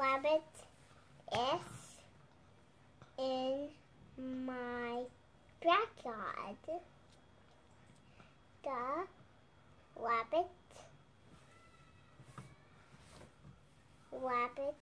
rabbit is in my backyard. The rabbit rabbit